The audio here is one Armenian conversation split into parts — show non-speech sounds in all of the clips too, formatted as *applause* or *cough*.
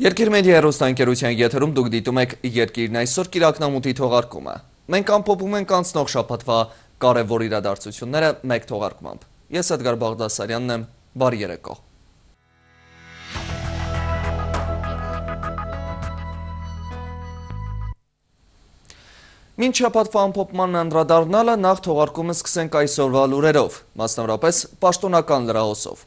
Երկիր մեդիա հեռուստաընկերության եթերում դուք դիտում եք երկիրն այսօր կիրակնամուտի թողարկումը։ Մենք ամփոփում ենք անցնող շաբաթվա կարևոր իրադարձությունները մեկ թողարկմամբ։ Ես Էդգար Բաղդասարյանն եմ, բարի երեկո։ Մինչ շաբաթվա ամփոփման անդրադառնալը նախ թողարկումը սկսենք այսօրվա լուրերով, մասնավորապես պաշտոնական լրահոսով։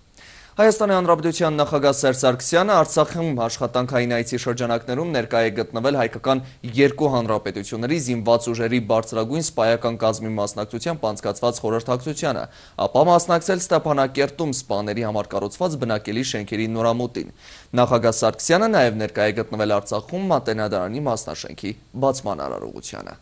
Հայաստանի Հանրապետության նախագահ Սերժ Սարգսյանը Արցախում աշխատանքային այցի շրջանակներում ներկա է գտնվել հայկական երկու հանրապետությունների զինված ուժերի բարձրագույն սպայական կազմի մասնակցությամբ անցկացված խորհրդակցությանը, ապա մասնակցել Ստեփանակերտում սպաների համար կառուցված բնակելի շենքերի նորամուտին։ Նախագահ Սարգսյանը նաև ներկա է գտնվել Արցախում Մատենադարանի մասնաշենքի բացման արարողությանը։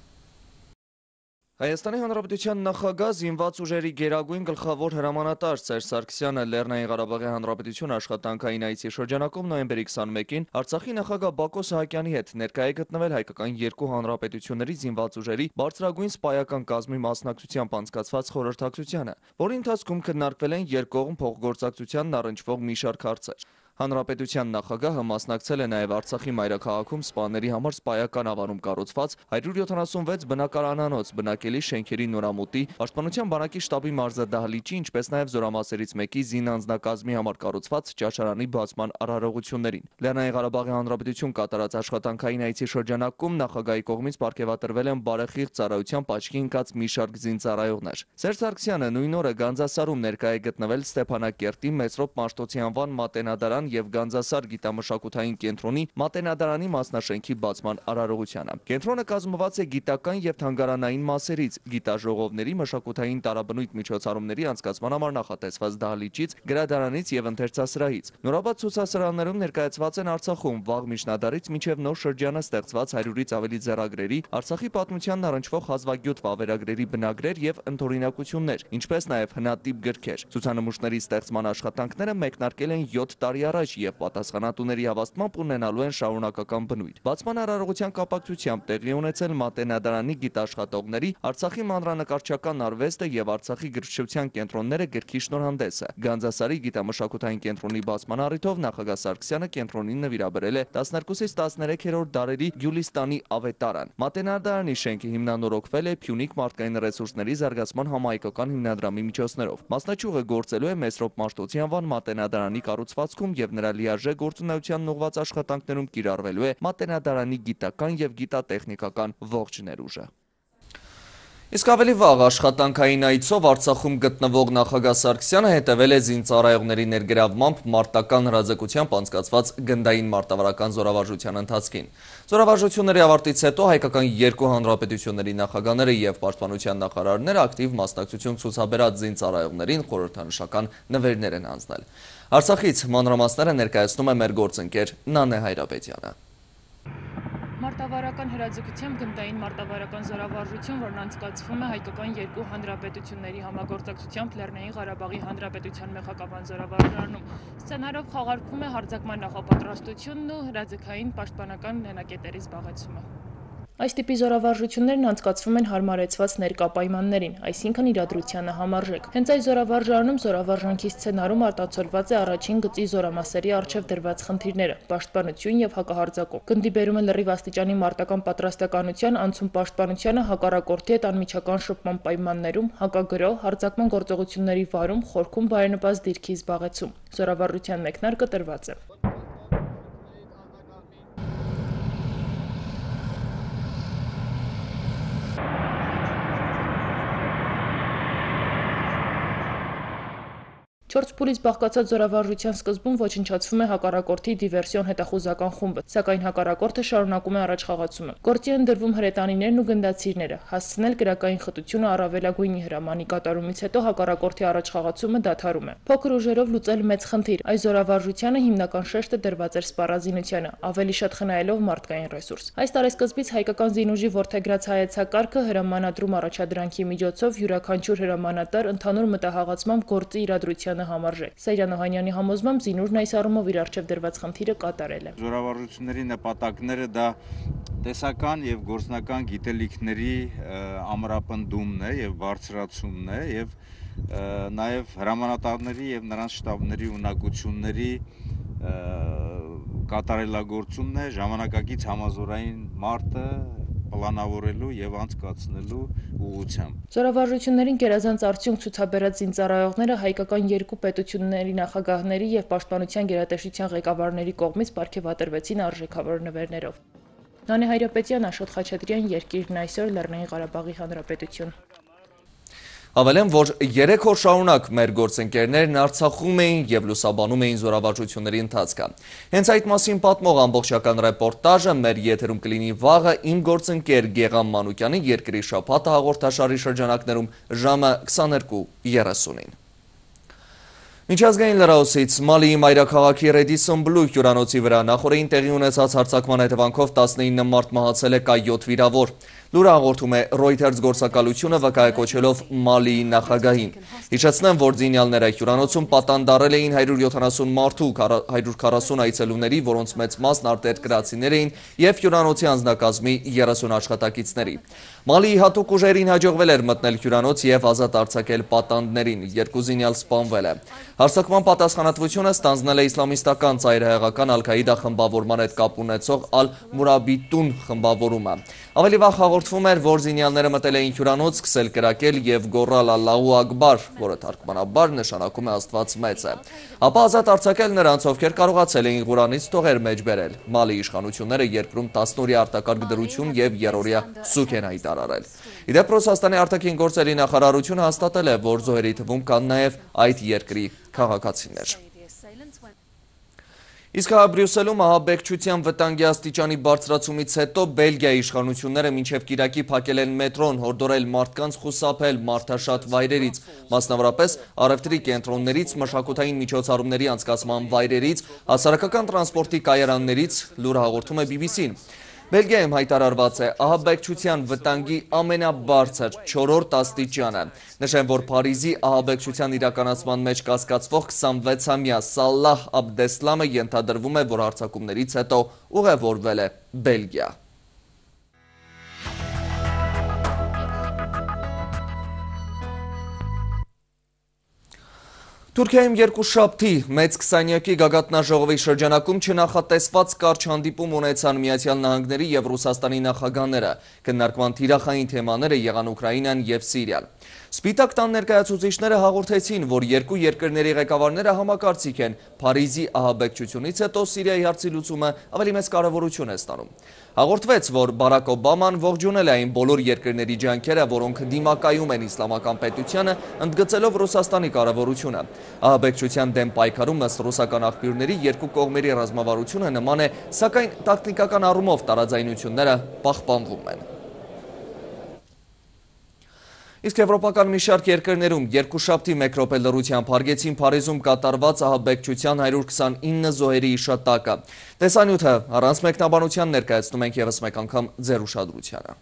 Հայաստանի Հանրապետության նախագահ զինված ուժերի գերագույն գլխավոր հրամանատար Սերժ Սարգսյանը Լեռնային Ղարաբաղի Հանրապետություն աշխատանքային այցի շրջանակում նոյեմբերի 21-ին Արցախի նախագահ Բակո Սահակյանի հետ ներկա է գտնվել հայկական երկու հանրապետությունների զինված ուժերի բարձրագույն սպայական կազմի մասնակցությամբ անցկացված խորհրդակցությանը, որի ընթացքում քննարկվել են երկկողմ փոխգործակցությանն առնչվող մի շարք հարցեր։ Հանրապետության նախագահը մասնակցել է նաև Արցախի մայրաքաղաքում սպաների համար սպայական ավարում կառուցված 176 բնակարանանոց բնակելի շենքերի նորամուտի, Պաշտպանության բանակի շտաբի մարզադահլիճի, ինչպես նաև զորամասերից մեկի զինանձնակազմի համար կառուցված ճաշարանի բացման արարողություններին։ Լեռնային Ղարաբաղի Հանրապետություն կատարած աշխատանքային այցի շրջանակում նախագահի կողմից ապարգևատրվել են բարեխիղճ ծառայությամբ աչքի ընկած մի շարք զինծառայողներ։ Սերժ Սարգսյանը նույն օրը Գանձասարում ներկա է գտնվել Ստեփանակերտի Մեծրոպ Մաշտոցի անվան մատենադարան եւ Գանձասար գիտամշակութային կենտրոնի մատենադարանի մասնաշենքի բացման արարողությանը։ Կենտրոնը կազմված է գիտական եւ թանգարանային մասերից, գիտաժողովների, մշակութային տարաբնույթ միջոցառումների անցկացման համար նախատեսված դահլիճից, գրադարանից եւ ընթերցասրահից։ Նորաբաց ցուցասրահներում ներկայացված են Արցախում վաղ միջնադարից մինչև նոր շրջանը ստեղծված 100-ից ավելի ձեռագրերի, Արցախի պատմությանն առնչվող հազվագյուտ վավերագրերի բնագրեր եւ ընթորինակություններ, ինչպես նաեւ հնատիպ գրքեր։ Ցուցանմուշների ստեղծման աշխատանքները մեկնարկել են 7 տարի առաջ առաջ եւ պատասխանատուների հավաստմամբ ունենալու են շարունակական բնույթ։ Բացման արարողության կապակցությամբ տեղի ունեցել Մատենադարանի գիտաշխատողների, Արցախի մանրանկարչական արվեստը եւ Արցախի գրչության կենտրոնները գրքի շնորհանդեսը։ Գանձասարի գիտամշակութային կենտրոնի բացման առիթով նախագահ Սարգսյանը կենտրոնին նվիրաբերել է 12-ից 13-րդ դարերի Գյուլիստանի ավետարան։ Մատենադարանի շենքը հիմնանորոգվել է Փյունիկ մարդկային ռեսուրսների զարգացման համահայկական հիմնադրամի միջոցներով։ Մասնաճյուղը գործելու է Մեսրոպ Մաշտոցի անվան Մատենադարանի կառուցվածքում եւ նրա լիարժեք գործունեությանն ուղղված աշխատանքներում կիրառվելու է մատենադարանի գիտական եւ գիտատեխնիկական ողջ ներուժը։ Իսկ ավելի վաղ աշխատանքային այցով Արցախում գտնվող նախագահ Սարգսյանը հետևել է զինծառայողների ներգրավմամբ մարտական հրաձգությամբ անցկացված գնդային մարտավարական զորավարժության ընթացքին։ Զորավարժությունների ավարտից հետո հայկական երկու հանրապետությունների նախագաները եւ պաշտպանության նախարարները ակտիվ մասնակցություն ցուցաբերած զինծառայողներին խորհրդանշական նվերներ են հանձնել։ Արցախից մանրամասները ներկայացնում է մեր գործընկեր Նանե Հայրապետյանը մարտավարական հրաձգությամբ գնդային մարտավարական զորավարժություն, որն անցկացվում է հայկական երկու հանրապետությունների համագործակցությամբ Լեռնային Ղարաբաղի Հանրապետության մեղակապան զորավարժարանում։ Սցենարով խաղարկվում է հարձակման նախապատրաստությունն ու հրաձգային պաշտպանական հենակետերի զբաղեցումը։ Այս տիպի զորավարժություններն անցկացվում են հարմարեցված ներկա պայմաններին, այսինքն իրադրությանը համարժեք։ Հենց այս զորավարժանում զորավարժանքի սցենարում արտացոլված է առաջին գծի զորամասերի արչև դրված խնդիրները՝ պաշտպանություն եւ հակահարձակում։ Գնդի բերումը լրիվ աստիճանի մարտական պատրաստականության, անցում պաշտպանությանը հակառակորդի հետ անմիջական շփման պայմաններում, հակագրո, հարձակման գործողությունների վարում, խորքում բարենպաստ դիրքի զբաղեցում։ Զորավարժության մեկնարկը տրված է։ 4 փուլից բաղկացած զորավարժության սկզբում ոչնչացվում է հակառակորդի դիվերսիոն հետախուզական խումբը, սակայն հակառակորդը շարունակում է առաջխաղացումը։ Գործի են դրվում հրետանիներն ու գնդացիրները։ Հասցնել գրակային խտությունը առավելագույնի հրամանի կատարումից հետո հակառակորդի առաջխաղացումը դադարում է։ Փոքր ուժերով լուծել մեծ խնդիր։ Այս զորավարժությանը հիմնական շեշտը դրված էր սպառազինությանը, ավելի շատ խնայելով մարդկային ռեսուրս։ Այս տարեսկզբից հայկական զինուժի ворթեգրած հայեցակարգը հրամանադրում առաջադրանքի միջոցով յուրաքանչյուր հրամանատար ընդհանուր մտահաղացմամբ գործի իրադրության Սարգսյանը համարժեք։ Սերյան Օհանյանի համոզմամբ Զինուրն այս առումով իր արժև դրված խնդիրը կատարել է։ Զորավարժությունների նպատակները դա տեսական եւ գործնական գիտելիքների ամրապնդումն է եւ բարձրացումն է եւ նաև հրամանատարների եւ նրանց շտաբների ունակությունների կատարելագործումն է ժամանակակից համազորային մարտը պլանավորելու եւ անցկացնելու ուղղությամբ։ Զորավարժություններին գերազանց արդյունք ցուցաբերած զինծառայողները հայկական երկու պետությունների նախագահների եւ պաշտպանության գերատեսչության ղեկավարների կողմից ապարգևատրվեցին արժեքավոր նվերներով։ Նանի Հայրապետյան, Աշոտ Խաչատրյան, Երկիրն այսօր Լեռնային Ղարաբաղի Հանրապետություն։ Հավելեմ, որ երեք օր շարունակ մեր գործընկերներն Արցախում էին եւ լուսաբանում էին զորավարժությունների ընթացքը։ Հենց այդ մասին պատմող ամբողջական ռեպորտաժը մեր եթերում կլինի վաղը իմ գործընկեր Գեգամ Մանուկյանի երկրի շաբաթը հաղորդաշարի շրջանակներում ժամը 22:30-ին։ Միջազգային լրահոսից Մալիի մայրաքաղաքի Redison Blue հյուրանոցի վրա նախորդին տեղի ունեցած հարձակման հետևանքով 19 մարդ մահացել է կայ 7 վիրավոր։ Լուրը հաղորդում է Reuters գործակալությունը վկայակոչելով Մալիի նախագահին։ Հիշեցնեմ, որ ձինյալները հյուրանոցում պատանդարել էին 170 մարդու 140 այցելուների, որոնց մեծ մասն արտերկրացիներ էին եւ հյուրանոցի անձնակազմի 30 աշխատակիցների։ Մալիի հատուկ ուժերին հաջողվել էր մտնել հյուրանոց եւ ազատ արձակել պատանդներին։ Երկու զինյալ սպանվել է։ Հարցակման պատասխանատվությունը ստանձնել է իսլամիստական ծայրահեղական Ալ-Քաիդա խմբավորման հետ կապ ունեցող Ալ-Մուրաբիտուն խմբավորումը։ Ավելի վաղ հաղորդվում էր, որ զինյալները մտել էին հյուրանոց, սկսել կրակել եւ գոռալ Ալլահու Ակբար, որը թարգմանաբար նշանակում է Աստված մեծ է։ Ապա ազատ արձակել նրանց, ովքեր կարողացել էին Ղուրանից տողեր մեջ բերել։ Մալի իշխանությունները երկրում 10 օրյա արտակարգ դրություն եւ երրորդյա սուկ են հայտարարել։ Իդեպ Ռուսաստանի արտաքին գործերի նախարարությունը հաստատել է, որ զոհերի թվում կան նաեւ այդ երկրի քաղաքացիներ։ Իսկ հա Բրյուսելում ահաբեկչության վտանգի աստիճանի բարձրացումից հետո Բելգիայի իշխանությունները մինչև կիրակի փակել են մետրոն, հորդորել մարդկանց խուսափել մարդաշատ վայրերից, մասնավորապես առևտրի կենտրոններից, մշակութային միջոցառումների անցկացման վայրերից, հասարակական տրանսպորտի կայարաններից, լուր հաղորդում է BBC-ն։ Բելգիայում հայտարարված է ահաբեկչության վտանգի ամենաբարձր 4-րդ աստիճանը։ Նշեմ, որ Փարիզի ահաբեկչության իրականացման մեջ կասկածվող 26-ամյա Սալլահ Աբդեսլամը ենթադրվում է, որ հարձակումներից հետո ուղևորվել է Բելգիա։ Թուրքիայում երկու շաբթի մեծ 20-յակի գագատնաժողովի շրջանակում չնախատեսված կարճ հանդիպում ունեցան Միացյալ Նահանգների եւ Ռուսաստանի նախագահները։ Քննարկման թիրախային թեմաները եղան Ուկրաինան եւ Սիրիան։ Սպիտակ տան ներկայացուցիչները հաղորդեցին, որ երկու երկրների ղեկավարները համակարծիք են. Փարիզի ահաբեկչությունից հետո Սիրիայի հարցի լուծումը ավելի մեծ կարևորություն է ստանում։ Հաղորդվեց, որ Բարակ Օբաման ողջունել է այն բոլոր երկրների ջանքերը, որոնք դիմակայում են իսլամական պետությանը, ընդգծելով Ռուսաստանի կարևորությունը։ Ահաբեկչության դեմ պայքարում ըստ ռուսական աղբյուրների երկու կողմերի ռազմավարությունը նման է, սակայն տակտիկական առումով տարաձայնությունները պահպանվում են։ Իսկ եվրոպական մի շարք երկրներում երկու շաբթի մեկ րոպե լռությամբ հարգեցին Փարիզում կատարված ահաբեկչության 129 զոհերի իշատակը։ Տեսանյութը առանց մեկնաբանության ներկայացնում ենք եւս մեկ անգամ ձեր ուշադրությանը։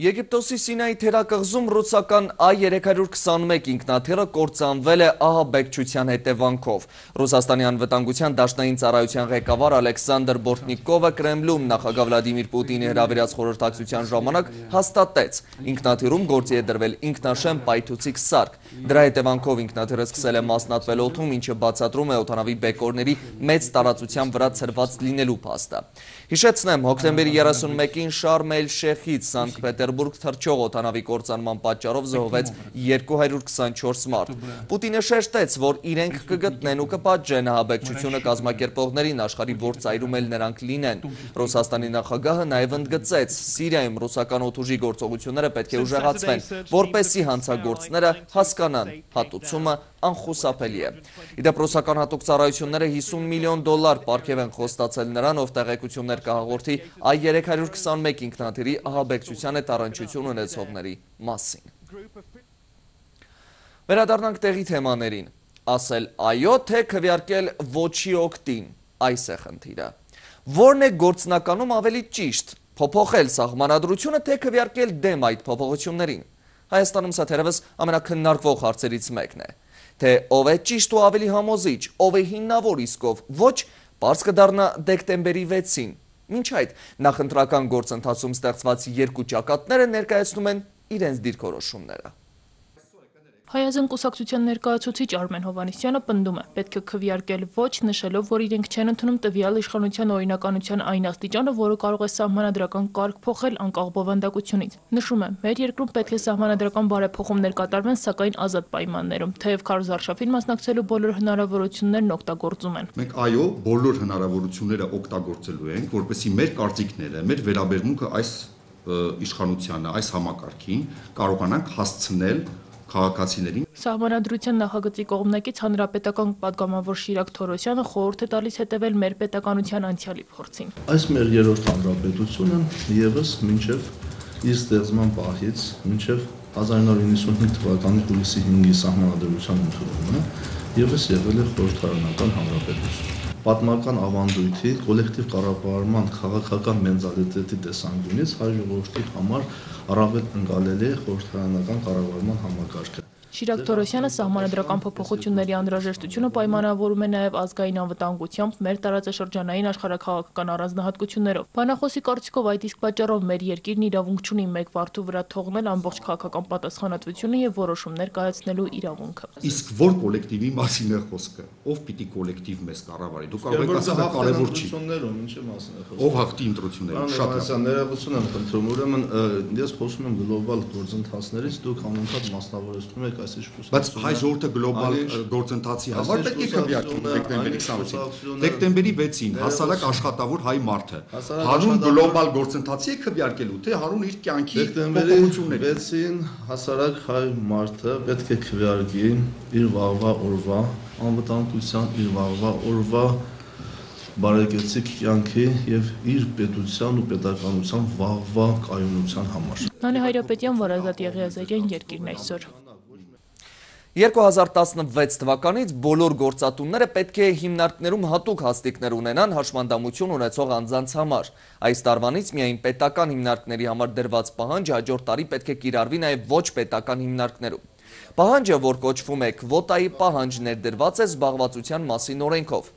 Եգիպտոսի Սինայի թերակղզում ռուսական A321 ինքնաթերը կործանվել է ահաբեկչության հետևանքով։ Ռուսաստանի անվտանգության դաշնային ծառայության ղեկավար Ալեքսանդր Բորտնիկովը Կրեմլում նախագահ Վլադիմիր Պուտինի հրավիրած խորհրդակցության ժամանակ հաստատեց։ Ինքնաթիռում գործի է դրվել ինքնաշեմ պայթուցիկ սարք։ Դրա հետևանքով ինքնաթիռը սկսել է մասնատվել օդում, ինչը բացատրում է օդանավի բեկորների մեծ տարածության վրա ցրված լինելու փաստը։ Հիշեցնեմ, հոկտեմբերի 31-ին Շարմ էլ Շեխից Սանկտ Պետերբուրգ թռչող օդանավի կործանման պատճառով զոհվեց 224 մարդ։ Պուտինը շեշտեց, որ իրենք կգտնեն ու կպատժեն ահաբեկչությունը կազմակերպողներին աշխարհի որ ծայրում էլ նրանք լինեն։ Ռուսաստանի նախագահը նաև ընդգծեց, Սիրիայում ռուսական օդուժի գործողությունները պետք է ուժեղացվեն, որպեսզի հանցագործները հասկանան հատուցումը անխուսափելի է։ Իդեպ ռուսական հատուկ ծառայությունները 50 միլիոն դոլար պարգև են խոստացել նրան, ով տեղեկություններ կհաղորդի I321 ինքնաթիռի ահաբեկչության հետ առնչություն ունեցողների մասին։ Վերադառնանք տեղի թեմաներին։ Ասել այո, թե քվյարկել ոչի օգտին, այս է խնդիրը։ Որն է գործնականում ավելի ճիշտ, փոփոխել սահմանադրությունը, թե քվյարկել դեմ այդ փոփոխություններին։ Հայաստանում սա թերևս ամենակննարկվող հարցերից մեկն է։ Թե ով է ճիշտ ու ավելի համոզիչ, ով է հիմնավոր իսկով, ոչ, բարձ կդառնա դեկտեմբերի 6-ին։ Մինչ այդ նախընտրական գործընթացում ստեղծված երկու ճակատները ներկայացնում են իրենց դիրքորոշումները։ Հայազն կուսակցության ներկայացուցիչ Արմեն Հովանիսյանը պնդում է, պետք է քվյարկել ոչ նշելով, որ իրենք չեն ընդունում տվյալ իշխանության օրինականության այն աստիճանը, որը կարող է սահմանադրական կարգ փոխել անկախ բովանդակությունից։ Նշում է, մեր երկրում պետք է սահմանադրական բարեփոխումներ կատարվեն, սակայն ազատ պայմաններում, թեև Քարոզ արշավին մասնակցելու բոլոր հնարավորություններն օգտագործում են։ Մենք այո, բոլոր հնարավորությունները օգտագործելու ենք, որպեսզի մեր կարծիքները, մեր վերաբերմունքը այս իշխանությանը, այս համակարգին կարողանանք հասցնել քաղաքացիներին։ Սահմանադրության նախագծի կողմնակից հանրապետական պատգամավոր Շիրակ Թորոսյանը խորհուրդ է տալիս հետևել մեր պետականության անցյալի փորձին։ Այս մեր երրորդ հանրապետությունը եւս մինչև իր ստեղծման պահից մինչև 1995 թվականի հուլիսի 5-ի սահմանադրության ընդունումը եւս եղել է խորհրդարանական հանրապետություն պատմական ավանդույթի, կոլեկտիվ կառավարման, քաղաքական մենզալիտետի տեսանկյունից հայ ժողովրդի համար առավել ընկալելի է խորհրդարանական կառավարման համակարգը։ Շիրակ Թորոսյանը սահմանադրական փոփոխությունների անհրաժեշտությունը պայմանավորում է նաև ազգային անվտանգությամբ մեր տարածաշրջանային աշխարհակաղակական առանձնահատկություններով։ Բանախոսի կարծիքով այդ իսկ պատճառով մեր երկիրն իրավունք ունի մեկ վարդու վրա թողնել ամբողջ քաղաքական պատասխանատվությունը եւ որոշումներ կայացնելու իրավունքը։ Իսկ որ կոլեկտիվի մասին է խոսքը։ Ով պիտի կոլեկտիվ մեզ կառավարի։ Դուք կարող եք ասել կարևոր չի։ Ով հաղթի ընտրությունները։ Շատ լավ։ Ներողություն եմ խնդրում։ Ուրեմն ես խոսում եմ գլոբալ գործընթացներից, դուք անընդհատ մասնավորեցնում եք Բայց հայ ժողովուրդը գլոբալ գործընթացի համար պետք է քվեարկվի դեկտեմբերի 20-ին։ Դեկտեմբերի 6-ին հասարակ աշխատավոր հայ մարդը հանուն գլոբալ գործընթացի է քվեարկելու, թե հանուն իր կյանքի փոփոխությունների։ 6-ին հասարակ հայ մարդը պետք է քվեարկի իր վաղվա օրվա անվտանգության, իր վաղվա օրվա բարեկեցիկ կյանքի եւ իր պետության ու պետականության վաղվա կայունության համար։ Նանի Հայրապետյան, Վարազատ Եղիազարյան, Երկիրն այսօր։ 2016 թվականից բոլոր գործատունները պետք է հիմնարկներում հատուկ հաստիկներ ունենան հաշմանդամություն ունեցող անձանց համար։ Այս տարվանից միայն պետական հիմնարկների համար դրված պահանջ հաջորդ տարի պետք է կիրառվի նաև ոչ պետական հիմնարկներում։ Պահանջը, որ կոչվում է քվոտայի պահանջ ներդրված է զբաղվածության մասին օրենքով։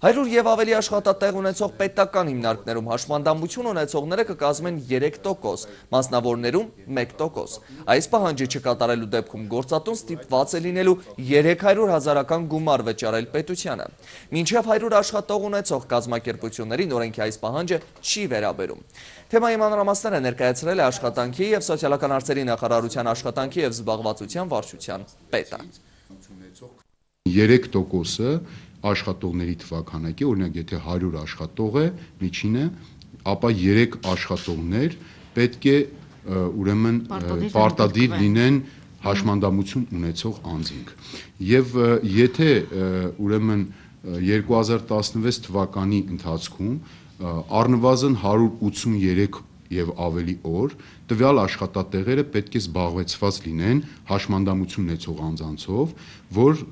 100 եւ ավելի աշխատատեղ ունեցող պետական հիմնարկներում հաշմանդամություն ունեցողները կկազմեն 3%, մասնավորներում 1%։ Այս պահանջի չկատարելու դեպքում գործատուն ստիպված է լինելու 300 հազարական գումար վճարել պետությանը։ Մինչև 100 աշխատող ունեցող կազմակերպություններին օրենքի այս պահանջը չի վերաբերում։ Թեմայի մանրամասները ներկայացրել է աշխատանքի եւ սոցիալական հարցերի նախարարության աշխատանքի եւ զբաղվածության վարչության պետը։ 3%-ը աշխատողների թվականակի, օրինակ եթե 100 աշխատող է միջինը, ապա 3 աշխատողներ պետք է ուրեմն պարտադիր լինեն հաշմանդամություն ունեցող անձինք։ Եվ եթե ուրեմն 2016 թվականի ընթացքում առնվազն 183 եւ ավելի օր տվյալ աշխատատեղերը պետք է զբաղվեցված լինեն հաշմանդամություն ունեցող անձանցով, որ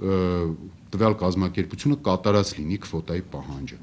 տվյալ կազմակերպությունը կատարած լինի քվոտայի պահանջը։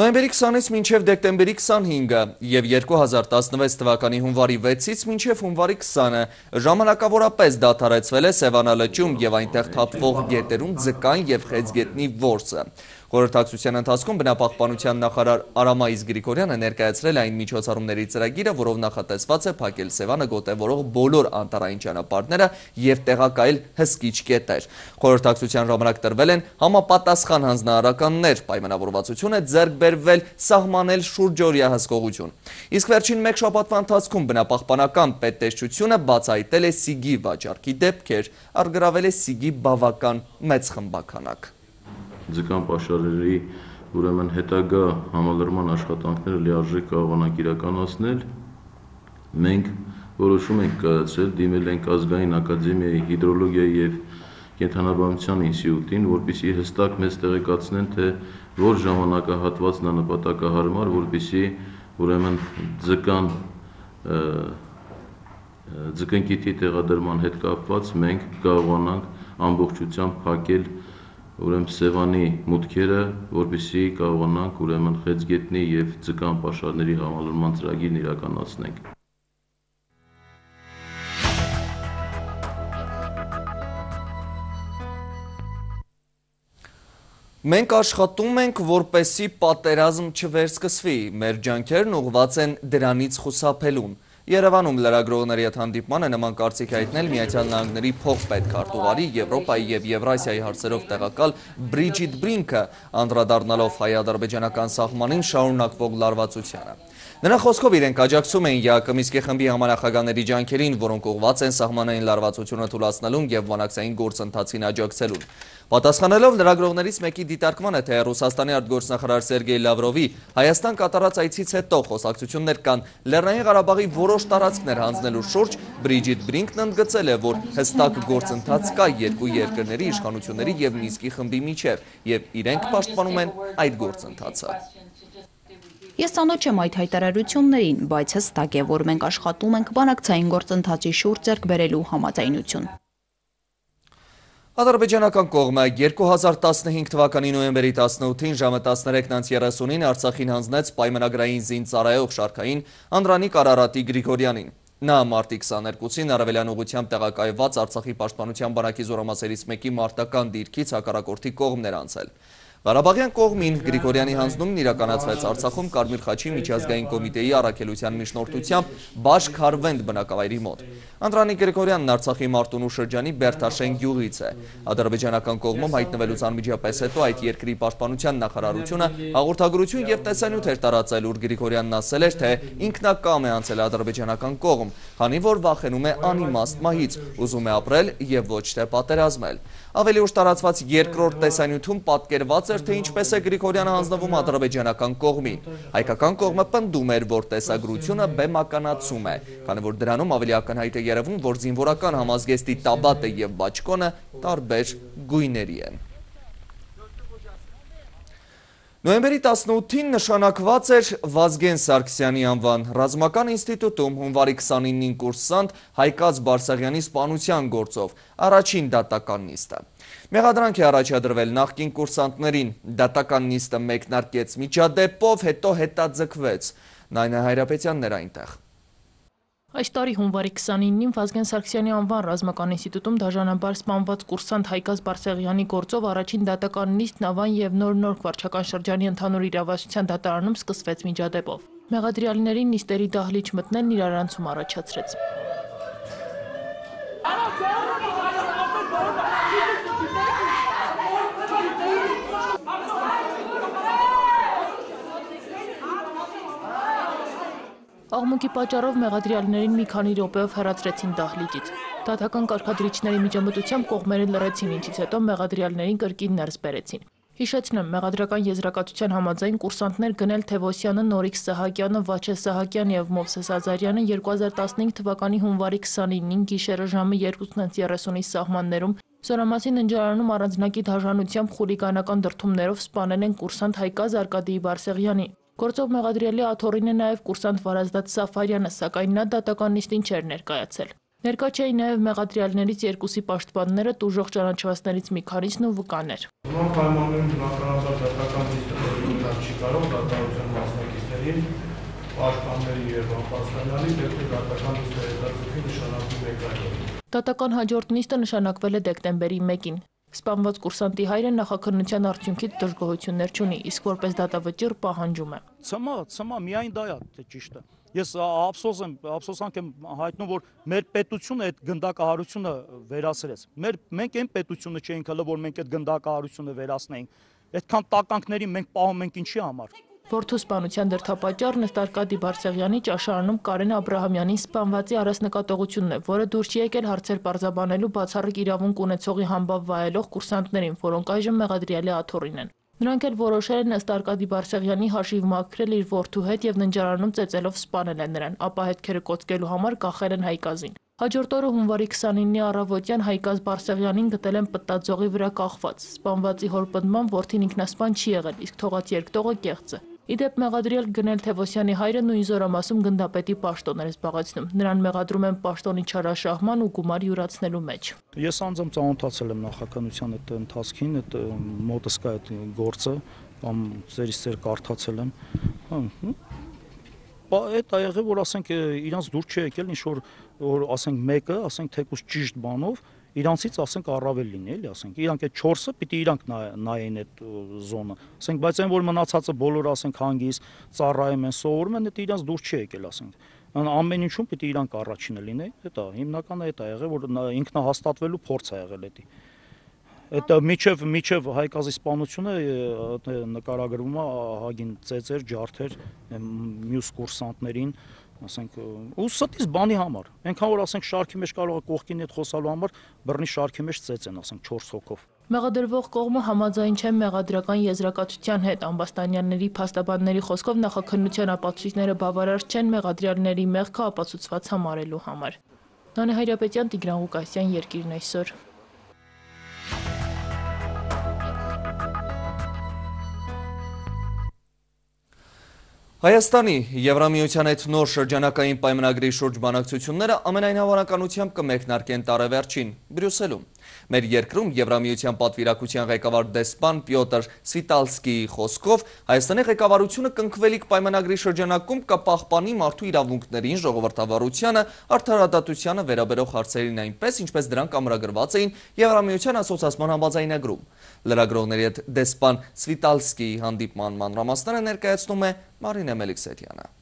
Նոյեմբերի 20-ից մինչև դեկտեմբերի 25-ը և 2016 թվականի հունվարի 6-ից մինչև հունվարի 20-ը ժամանակավորապես դադարեցվել է Սևանալճում և այնտեղ թափվող գետերում ձկան և խեցգետնի որսը։ Խորհրդակցության ընթացքում բնապահպանության նախարար Արամայիս Գրիգորյանը ներկայացրել այն միջոցառումների ծրագիրը, որով նախատեսված է փակել Սևանը գոտևորող բոլոր անտարային ճանապարհները եւ տեղակայել հսկիչ կետեր։ Խորհրդակցության ժամանակ տրվել են համապատասխան հանձնարարականներ, պայմանավորվածություն է ձեռք բերվել սահմանել շուրջօրյա հսկողություն։ Իսկ վերջին մեկ շաբաթվա ընթացքում բնապահպանական պետտեսչությունը բացահայտել է Սիգի վաճառքի դեպքեր, արգրավել է Սիգի բավական մեծ խմբականակ ձգան պաշարերի ուրեմն հետագա համալրման աշխատանքները լիարժեք կարողանանք իրականացնել, մենք որոշում ենք կայացրել, դիմել ենք ազգային ակադեմիայի հիդրոլոգիայի եւ կենթանաբանության ինստիտուտին, որպիսի հստակ մեզ տեղեկացնեն, թե որ ժամանակահատվածն է նպատակահարմար, որպիսի ուրեմն ձկան ձկնկիթի տեղադրման հետ կապված մենք կարողանանք ամբողջությամբ փակել ուրեմն Սևանի մուտքերը, որպիսի կարողանանք ուրեմն խեցգետնի եւ ձկան պաշարների համալրման ծրագիրն իրականացնենք։ Մենք աշխատում ենք, որպեսի պատերազմ չվերսկսվի, մեր ջանքերն ուղված են դրանից խուսափելուն։ Երևանում լրագրողների հետ հանդիպմանը նման կարծիք հայտնել Միացյալ Նահանգների փոխպետք արտուղարի Եվրոպայի եւ Եվրասիայի հարցերով տեղակալ Բրիջիտ Բրինքը, անդրադառնալով հայ-ադրբեջանական սահմանին շարունակվող լարվածությանը։ Նրա խոսքով իրենք աջակցում էին ԵԱԿ Միսկի խմբի համանախագահների ջանքերին, որոնք ուղված են սահմանային լարվածությունը թուլացնելուն եւ վանակցային գործընթացին աջակցելուն։ Պատասխանելով լրագրողներից մեկի դիտարկմանը, թե Ռուսաստանի արտգործնախարար Սերգեյ Լավրովի Հայաստան կատարած այցից հետո խոսակցություններ կան Լեռնային Ղարաբաղի որոշ տարածքներ հանձնելու շուրջ, Բրիջիտ Բրինքն ընդգծել է, որ հստակ գործընթաց կա երկու երկրների իշխանությունների եւ Միսկի խմբի միջև, եւ իրենք պաշտպանում են այդ գործընթացը։ Ես ծանոթ չեմ այդ հայտարարություններին, բայց հստակ է, որ մենք աշխատում ենք բանակցային գործընթացի շուրջ ձեռք բերելու համաձայնություն։ Ադրբեջանական կողմը 2015 թվականի նոյեմբերի 18-ին ժամը 13:30-ին Արցախին հանձնեց պայմանագրային զինծառայող շարքային Անդրանիկ Արարատի Գրիգորյանին։ Նա մարտի 22-ին արևելյան ուղությամբ տեղակայված Արցախի պաշտպանության բանակի զորամասերից մեկի մարտական դիրքից հակառակորդի կողմներ անցել։ Ղարաբաղյան կողմին Գրիգորյանի հանձնումն իրականացվեց Արցախում Կարմիր խաչի միջազգային կոմիտեի առաքելության միջնորդությամբ Բաշ Քարվենդ բնակավայրի մոտ։ Անդրանիկ Գրիգորյանն Արցախի Մարտունու շրջանի Բերթաշեն գյուղից է։ Ադրբեջանական կողմում հայտնվելուց անմիջապես հետո այդ երկրի պաշտպանության նախարարությունը հաղորդագրություն եւ տեսանյութ էր տարածել, ուր Գրիգորյանն ասել էր, թե ինքնակամ է անցել ադրբեջանական կողմ, քանի որ վախենում է անիմաստ մահից, ուզում է ապրել եւ ոչ թե պատերազմել։ Ավելի ուշ տարածված երկրորդ տեսանյութում պատկերված էր, թե ինչպես է Գրիգորյանը հանձնվում ադրբեջանական կողմին։ Հայկական կողմը պնդում էր, որ տեսագրությունը բեմականացում է, քանի որ դրանում ավելի ակնհայտ է երևում, որ զինվորական համազգեստի տաբատը եւ բաճկոնը տարբեր գույների են։ Նոյեմբերի 18-ին նշանակված էր Վազգեն Սարգսյանի անվան ռազմական ինստիտուտում հունվարի 29-ին կուրսանտ Հայկած Բարսեղյանի սպանության գործով առաջին դատական նիստը։ Մեղադրանք է առաջադրվել նախկին կուրսանտներին, դատական նիստը մեկնարկեց միջադեպով, հետո հետաձգվեց։ Նայնա Հայրապետյանն էր այնտեղ։ Այս տարի հունվարի 29-ին Վազգեն Սարգսյանի անվան ռազմական ինստիտուտում դաժանաբար սպանված կուրսանտ Հայկազ Բարսեղյանի գործով առաջին դատական նիստն Ավան եւ Նոր-Նոր վարչական շրջանի ընդհանուր իրավասության դատարանում սկսվեց միջադեպով։ Մեղադրյալներին նիստերի դահլիճ մտնելն իրարանցում առաջացրեց։ Աղմուկի պատճառով մեղադրյալներին մի քանի րոպեով հեռացրեցին դահլիճից։ Դատական կարգադրիչների միջամտությամբ կողմերը լռեցին, ինչից հետո մեղադրյալներին կրկին ներս բերեցին։ Հիշեցնեմ, մեղադրական եզրակացության համաձայն կուրսանտներ գնել Թևոսյանը, Նորիկ Սահակյանը, Վաչե Սահակյան եւ Մովսես Ազարյանը 2015 թվականի հունվարի 29-ին գիշերը ժամը 2:30-ի սահմաններում Սորամասի ննջարանում առանձնակի դաժանությամբ խուլիգանական դրթումներով սպանել են կուրսանտ Հայկազ Արկադիի Բարսեղյանի։ Գործով մեղադրյալի աթորին է նաև կուրսանտ Վարազդատ Սաֆարյանը, սակայն նա դատական նիստին չէր ներկայացել։ Ներկա չէին նաև մեղադրյալներից երկուսի պաշտպանները, տուժող ճանաչվածներից մի քանիսն ու վկաներ։ Նման պայմաններում բնականաբար դատական նիստը ներկայացնել չի կարող դատավորության մասնակիցներին պաշտպանների եւ ապաստանյալի է դատական նիստը հետաձգի նշանակի մեկ այլ։ Դատական հաջորդ նիստը նշանակվել է դեկտեմբերի 1-ին։ Սպանված կուրսանտի հայրը նախաքննության արդյունքից դժգոհություններ չունի, իսկ որպես դատավճիռ պահանջում է։ Ցմա, ցմա միայն դա է, թե ճիշտ է։ Ես ափսոս եմ, ափսոսանք եմ հայտնում, որ մեր պետությունը այդ գնդակահարությունը վերացրեց։ Մեր մենք այն պետությունը չէինք հələ, որ մենք այդ գնդակահարությունը վերացնեինք։ Այդքան տականքների մենք պահում ենք ինչի համար։ Որդու սպանության դրդապատճառն ըստ Արկադի Բարսեղյանի ճաշարանում Կարեն Աբրահամյանի սպանվածի առասնկատողությունն է, որը դուրս չի եկել հարցեր պարզաբանելու բացառիկ իրավունք ունեցողի համբավ վայելող կուրսանտներին, որոնք այժմ մեղադրյալի աթոռին են։ Նրանք էլ որոշել են ըստ Արկադի Բարսեղյանի հաշիվ մաքրել իր որդու հետ եւ ննջարանում ծեծելով սպանել են նրան, ապա հետքերը կոծկելու համար կախել են հայկազին։ Հաջորդ օրը հունվարի 29-ի առավոտյան Հայկազ Բարսեղյանին գտել են պտտաձողի վրա կախված։ Սպանվածի հոր պնդման որդին ինքնասպան չի եղել, իսկ թողած երկտողը կեղծ է։ Իդեպ մեղադրյալ Գնել Թևոսյանի հայրը նույն զորամասում գնդապետի պաշտոն էր զբաղեցնում։ Նրան մեղադրում են պաշտոնի չարաշահման ու գումար յուրացնելու մեջ։ Ես անձամբ ծանոթացել եմ նախաքանության այդ ընթացքին, այդ մոտս կա այդ գործը, կամ ծերից ծեր կարդացել եմ։ Հա, այդ ա եղել, որ ասենք իրանց դուր չի եկել ինչ որ ասենք մեկը, ասենք թեկուս ճիշտ բանով իրանցից ասենք առավել լինի, էլի, ասենք իրանք այդ 4-ը պիտի իրանք նայեն այդ զոնը։ Ասենք բայց այն որ մնացածը բոլորը ասենք հանգիս ծառայում են, սովորում են, դա իրանց դուր չի եկել, ասենք ամեն ինչում պիտի իրանք առաջինը լինեն, դա հիմնականը է եղել, որ ինքնահաստատվելու փորձ է եղել դա։ Այդ միջև միջև հայկազի սպանությունը նկարագրվում է ահագին ծեծեր, ջարդեր մյուս կուրսանտներին, ասենք ու ստից բանի համար այնքան որ ասենք շարքի մեջ կարող է կողքին հետ խոսալու համար բռնի շարքի մեջ ծեծ են ասենք 4 հոգով Մեղադրվող կողմը համաձայն չէ մեղադրական եզրակացության հետ ամբաստանյանների փաստաբանների խոսքով նախաքննության ապացույցները բավարար չեն մեղադրյալների մեղքը ապացուցված համարելու համար Նանե Հայրապետյան Տիգրան Ղուկասյան երկիրն այսօր Հայաստանի Եվրամիության այդ նոր շրջանակային պայմանագրի շուրջ բանակցությունները ամենայն հավանականությամբ կմեկնարկեն տարեվերջին Բրյուսելում։ Մեր երկրում Եվրամիության պատվիրակության ղեկավար դեսպան Պյոտր Սվիտալսկիի խոսքով Հայաստանի ղեկավարությունը կնքվելիք պայմանագրի շրջանակում կպահպանի մարդու իրավունքներին, ժողովրդավարությանը, արդարադատությանը վերաբերող հարցերին այնպես, ինչպես դրանք ամրագրված էին Եվրամիության ասոցիացման համաձայնագրում։ Լրագրողների հետ դեսպան Սվիտալսկիի հանդիպման մանրամասները ներկայացնում է Մարինե Մելիքսեթյանը։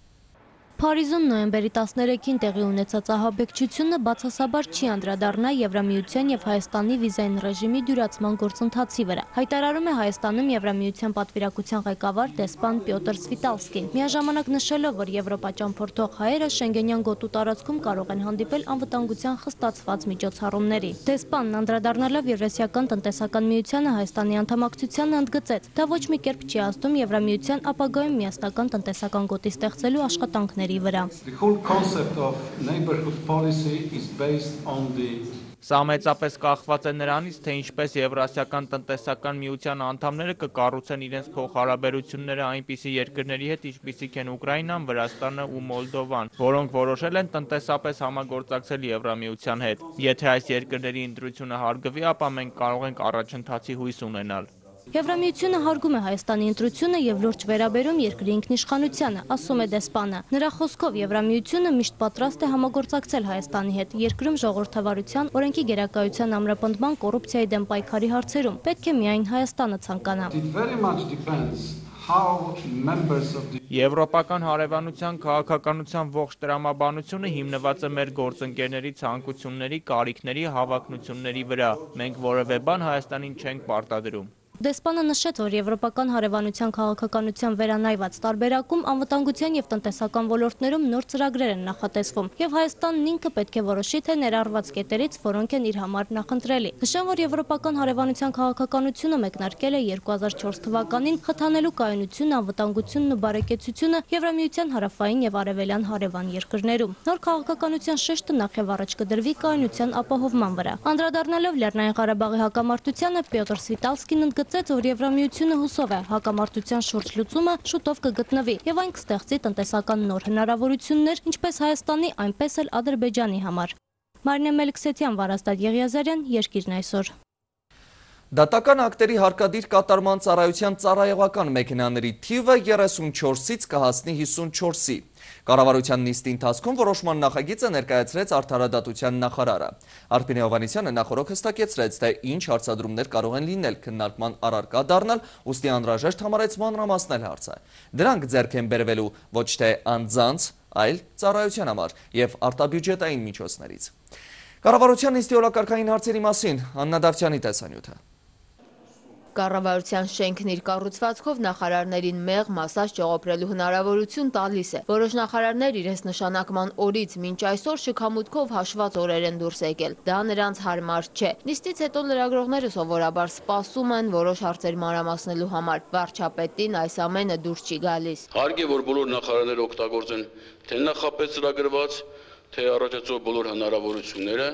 Փարիզում նոյեմբերի 13-ին տեղի ունեցած ահաբեկչությունը բացասաբար չի անդրադառնա Եվրամիության եւ Հայաստանի վիզային ռեժիմի դյուրացման գործընթացի վրա։ Հայտարարում է Հայաստանում Եվրամիության պատվիրակության ղեկավար դեսպան Պյոտր Սվիտալսկին։ Միաժամանակ նշելով, որ Եվրոպա ճամփորդող հայերը Շենգենյան գոտու տարածքում կարող են հանդիպել անվտանգության խստացված միջոցառումների։ Դեսպանն անդրադառնալով Եվրասիական տնտեսական միությանը Հայաստանի անդամակցությանը ընդգծեց. դա ոչ մի կերպ չի ազդում Եվրամիության ապագայում միասնական տնտեսական գոտի ստեղծելու աշխատանքների ոլորտների վրա։ Սա մեծապես կախված է նրանից, թե ինչպես Եվրասիական տնտեսական միության անդամները կկառուցեն իրենց փոխհարաբերությունները այնպիսի երկրների հետ, ինչպիսիք են Ուկրաինան, Վրաստանը ու Մոլդովան, որոնք որոշել են տնտեսապես համագործակցել Եվրամիության հետ։ Եթե այս երկրների ընտրությունը հարգվի, ապա մենք կարող ենք առաջընթացի հույս ունենալ։ Եվրամիությունը հարգում է Հայաստանի ընտրությունը եւ լուրջ վերաբերում երկրի ինքնիշխանությանը, ասում է դեսպանը։ Նրա խոսքով Եվրամիությունը միշտ պատրաստ է համագործակցել Հայաստանի հետ երկրում ժողովրդավարության, օրենքի գերակայության ամրապնդման, կոռուպցիայի դեմ պայքարի հարցերում։ Պետք է միայն Հայաստանը ցանկանա։ Եվրոպական հարևանության քաղաքականության ողջ տրամաբանությունը հիմնված է մեր գործընկերների ցանկությունների, կարիքների, հավակնությունների վրա։ Մենք որևէ բան Հայաստանին չենք պարտադրում։ Դեսպանը նշեց, որ եվրոպական հարևանության քաղաքականության վերանայված տարբերակում անվտանգության եւ տնտեսական ոլորտներում նոր ծրագրեր են նախատեսվում եւ Հայաստանն ինքը պետք է որոշի թե ներառված կետերից որոնք են իր համար նախընտրելի։ Նշեմ, որ եվրոպական հարևանության քաղաքականությունը մեկնարկել է 2004 թվականին խթանելու կայունությունը, անվտանգությունն ու բարեկեցությունը Եվրամիության հարավային եւ արևելյան հարևան երկրներում։ Նոր քաղաքականության շեշտը նախ եւ առաջ կդրվի կայունության ապահովման վրա։ Անդրադառնալով Լեռնային Ղարաբաղի հակամարտությանը Պյոտր Սվիտալսկին ընդգծել ընդգծեց, որ Եվրամիությունը հուսով է հակամարտության շուրջ լուծումը շուտով կգտնվի եւ այն կստեղծի տնտեսական նոր հնարավորություններ ինչպես Հայաստանի, այնպես էլ Ադրբեջանի համար։ Մարինե Մելքսեթյան, Վարաստատ Եղիազարյան, Երկիրն այսօր։ Դատական ակտերի հարկադիր կատարման ծառայության ծառայողական մեքենաների թիվը 34-ից կհասնի 54-ի։ Կառավարության նիստի ընթացքում որոշման նախագիծը ներկայացրեց արդարադատության նախարարը։ Արփին Հովանեսյանը նախորոք հստակեցրեց, թե ինչ հարցադրումներ կարող են լինել քննարկման առարկա դառնալ, ուստի անհրաժեշտ համարեց մանրամասնել հարցը։ Դրանք ձեռք են բերվելու ոչ թե անձանց, այլ ծառայության համար եւ արտաբյուջետային միջոցներից։ Կառավարության նիստի օրակարգային հարցերի մասին Աննա Դավթյանի տեսանյութը։ Կառավարության շենքն իր կառուցվածքով նախարարներին մեղ մասած ճողոպրելու հնարավորություն տալիս է։ Որոշ նախարարներ իրենց նշանակման օրից մինչ այսօր շքամուտքով հաշված օրեր են դուրս եկել։ Դա նրանց հարմար չէ։ Նիստից հետո լրագրողները սովորաբար սպասում են որոշ հարցեր մանրամասնելու համար։ Վարչապետին այս ամենը դուրս չի գալիս։ Հարկ է որ բոլոր նախարարները օգտագործեն թե նախապես ծրագրված թե առաջացող բոլոր հնարավորությունները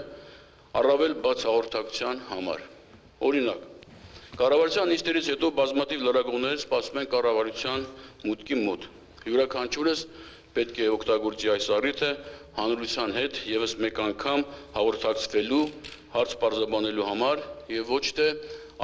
առավել բաց հաղորդակցության համար։ Օրինակ, կառավարության նիստերից հետո բազմաթիվ լրագրողներ սպասում են կառավարության մուտքի մոտ։ Յուրաքանչյուրս պետք է օգտագործի այս առիթը հանրության հետ եւս մեկ անգամ հաղորդակցվելու, հարց բարձրաբանելու համար եւ ոչ թե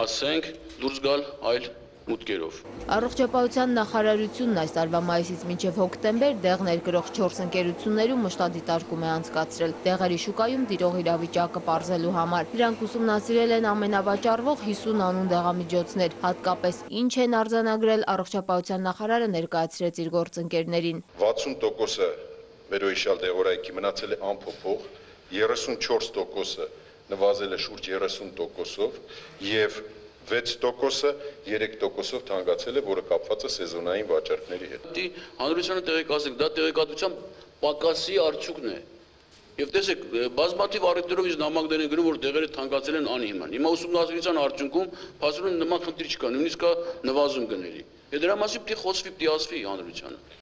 ասենք դուրս գալ այլ մուտքերով։ Առողջապահության նախարարությունն այս տարվա մայիսից մինչև հոկտեմբեր դեղ ներկրող 4 ընկերություններում մշտադիտարկում է անցկացրել դեղերի շուկայում տիրող իրավիճակը ողջելու համար։ Դրանք ուսումնասիրել են ամենավաճառվող 50 անուն դեղամիջոցներ, հատկապես ինչ են արձանագրել առողջապահության նախարարը ներկայացրեց իր գործընկերներին։ 60%-ը վերոհիշյալ դեղորայքի մնացել է անփոփոխ, 34%-ը նվազել է շուրջ 30%-ով եւ 6%-ը 3%-ով թանկացել է, որը կապված է սեզոնային վաճառքների հետ։ Դի հանրությանը տեղեկացնենք, դա տեղեկատվության պակասի արդյունքն է։ Եվ տեսեք, բազմաթիվ առիթներով իս նամակներ են գրում, որ դեղերը թանկացել են անհիման։ Հիմա ուսումնասիրության արդյունքում փաստորեն նման խնդիր չկա, նույնիսկ կա նվազում գների։ Եվ դրա մասին պիտի խոսվի, պիտի ասվի հանրությանը։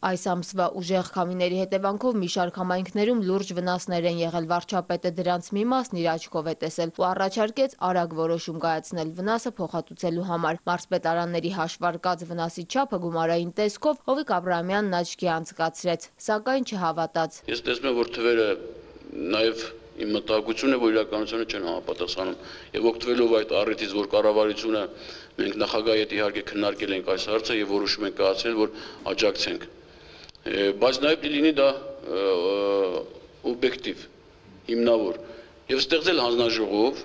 Այս ամսվա ուժեղ քամիների հետևանքով մի շարք համայնքներում լուրջ վնասներ են եղել։ Վարչապետը դրանց մի մասն իր աչքով է տեսել ու առաջարկեց արագ որոշում կայացնել վնասը փոխհատուցելու համար։ Մարզպետարանների հաշվարկած վնասի չափը գումարային տեսքով Հովիկ Աբրահամյանն աչքի անցկացրեց, սակայն չհավատաց։ Ես տեսնում եմ, որ թվերը նաև իմ մտահոգությունը, որ իրականությունը չեն համապատասխանում եւ օգտվելով այդ առիթից, որ կառավարությունը մենք նախագահի հետ իհարկե քննարկել ենք այս հարցը եւ որոշում ենք կայացրել, որ աջակցենք բայց նաև լինի դա օբյեկտիվ, հիմնավոր եւ ստեղծել հանձնաժողով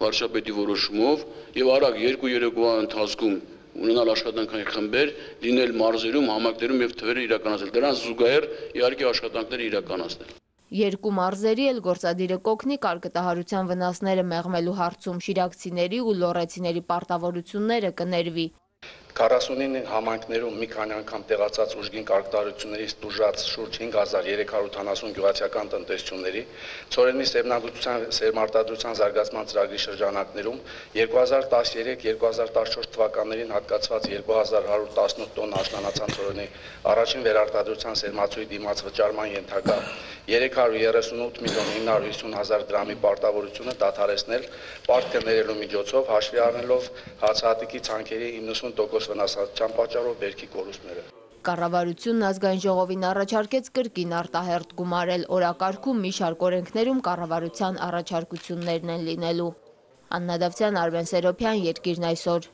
վարշապետի որոշումով եւ արագ 2-3 օր ընթացքում ունենալ աշխատանքային խմբեր, լինել մարզերում, համակներում եւ թվերը իրականացնել։ Դրան զուգահեռ իհարկե աշխատանքները իրականացնել։ Երկու մարզերի էլ գործադիրը կոգնի կարկտահարության վնասները մեղմելու հարցում շիրակցիների ու լորեցիների պարտավորությունները կներվի։ 49 համայնքներում մի քանի անգամ տեղացած ուժգին կարգտարություններից տուժած շուրջ 5370 գյուղացիական տնտեսությունների ծորենի սերմնադրության սերմարտադրության զարգացման ծրագրի շրջանակներում 2013-2014 թվականներին հատկացված 2118 տոննա աշնանացան ծորենի առաջին վերարտադրության սերմացույի դիմաց վճարման ենթակա 338 միլիոն 950 հազար դրամի պարտավորությունը դադարեցնել պարտքը ներելու միջոցով հաշվի առնելով հացահատիկի ցանկերի 90% վնասվածության պատճառով βέρքի կորուստները։ Կառավարությունն ազգային ժողովին առաջարկեց կրկին արտահերտ գումարել օրակարգում մի շարք օրենքներում կառավարության առաջարկություններն են լինելու։ Աննադավցյան Արմեն Սերոփյան, Երկիրն այսօր։